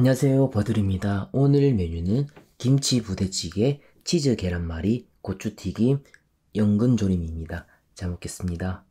안녕하세요. 버들입니다. 오늘 메뉴는 김치 부대찌개, 치즈 계란말이, 고추튀김, 연근조림입니다. 잘 먹겠습니다